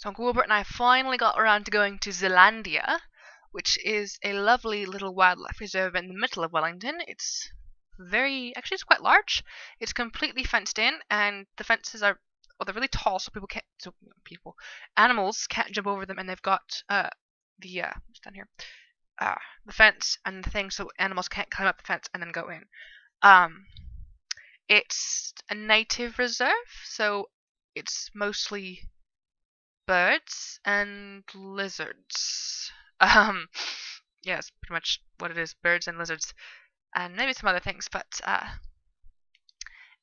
So Uncle Wilbert and I finally got around to going to Zealandia, which is a lovely little wildlife reserve in the middle of Wellington. It's very, actually, it's quite large. It's completely fenced in, and the fences are, well, they're really tall, so people can't, so people, animals can't jump over them, and they've got uh, the, uh, what's down here, uh, the fence and the thing, so animals can't climb up the fence and then go in. Um, it's a native reserve, so it's mostly birds and lizards. Um, yeah, it's pretty much what it is: birds and lizards, and maybe some other things. But uh,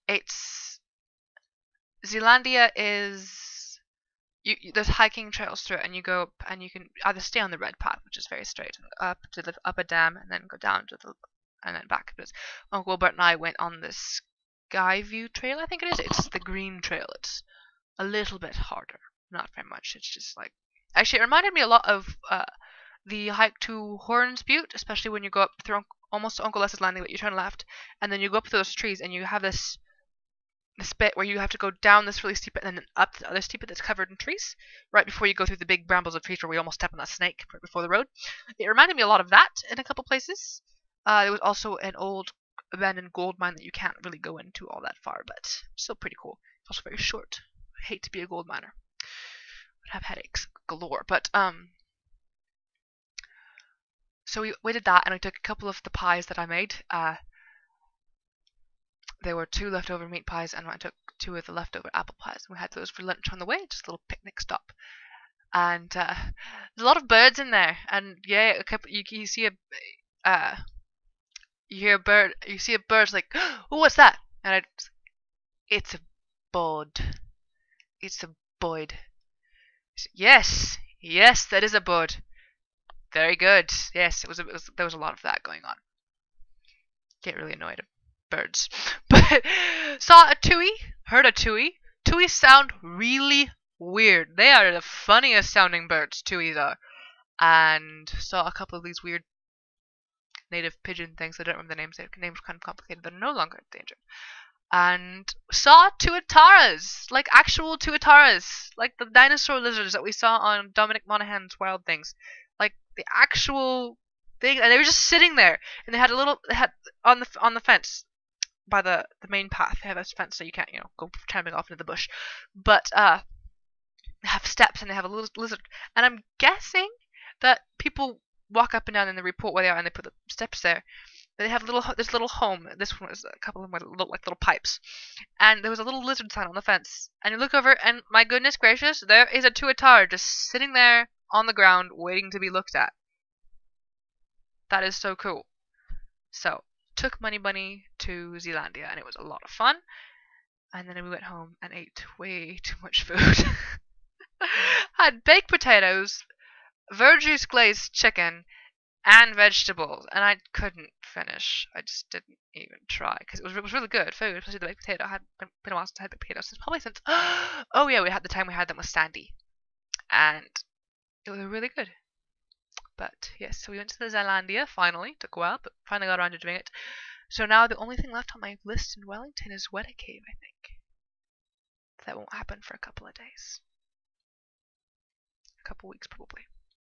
it's Zealandia is you, you, there's hiking trails through it, and you go up and you can either stay on the red path, which is very straight, up to the upper dam, and then go down to the and then back. But Uncle Wilbert and I went on the Skyview Trail, I think it is. It's the green trail. It's a little bit harder not very much. It's just like actually it reminded me a lot of uh, the hike to Horns Butte, especially when you go up through almost to Uncle Les's Landing, but you turn left, and then you go up through those trees, and you have this this bit where you have to go down this really steep and then up the other steep bit that's covered in trees right before you go through the big brambles of trees where we almost step on that snake right before the road. It reminded me a lot of that in a couple places. Uh, there was also an old abandoned gold mine that you can't really go into all that far, but still pretty cool. It's also very short. I hate to be a gold miner would have headaches galore. But um, so we we did that, and I took a couple of the pies that I made. Uh, there were two leftover meat pies, and I took two of the leftover apple pies, and we had those for lunch on the way, just a little picnic stop. And uh, there's a lot of birds in there, and yeah, a couple you, you see a uh, you hear a bird, you see a bird like, oh, what's that? And I, it's a bud. It's a Yes, yes, that is a bud. Very good. Yes, it was, it was there was a lot of that going on. Get really annoyed at birds. But saw a tui, heard a tui. Tuis sound really weird. They are the funniest sounding birds, tuis are. And saw a couple of these weird native pigeon things. I don't remember the names. Their names are kind of complicated. They're no longer endangered and saw tuataras, like actual tuataras, like the dinosaur lizards that we saw on Dominic Monaghan's Wild Things, like the actual thing, and they were just sitting there, and they had a little, they had on the on the fence by the the main path. They have a fence so you can't you know go tramping off into the bush, but uh, they have steps and they have a little lizard, and I'm guessing that people walk up and down in the report where they are, and they put the steps there they have little this little home. This one was a couple of them were like little pipes, and there was a little lizard sign on the fence. And you look over, and my goodness gracious, there is a tuatara just sitting there on the ground waiting to be looked at. That is so cool. So took Money Bunny to Zealandia, and it was a lot of fun. And then we went home and ate way too much food. Had baked potatoes, verjuice glazed chicken, and vegetables, and I couldn't finish. I just didn't even try because it was, it was really good food, especially the baked potato. I had been, a while since I had baked potatoes. Since probably since oh yeah, we had the time we had them with Sandy, and it was really good. But yes, so we went to the Zealandia finally. Took a while, but finally got around to doing it. So now the only thing left on my list in Wellington is Weta Cave, I think. That won't happen for a couple of days. A couple weeks probably.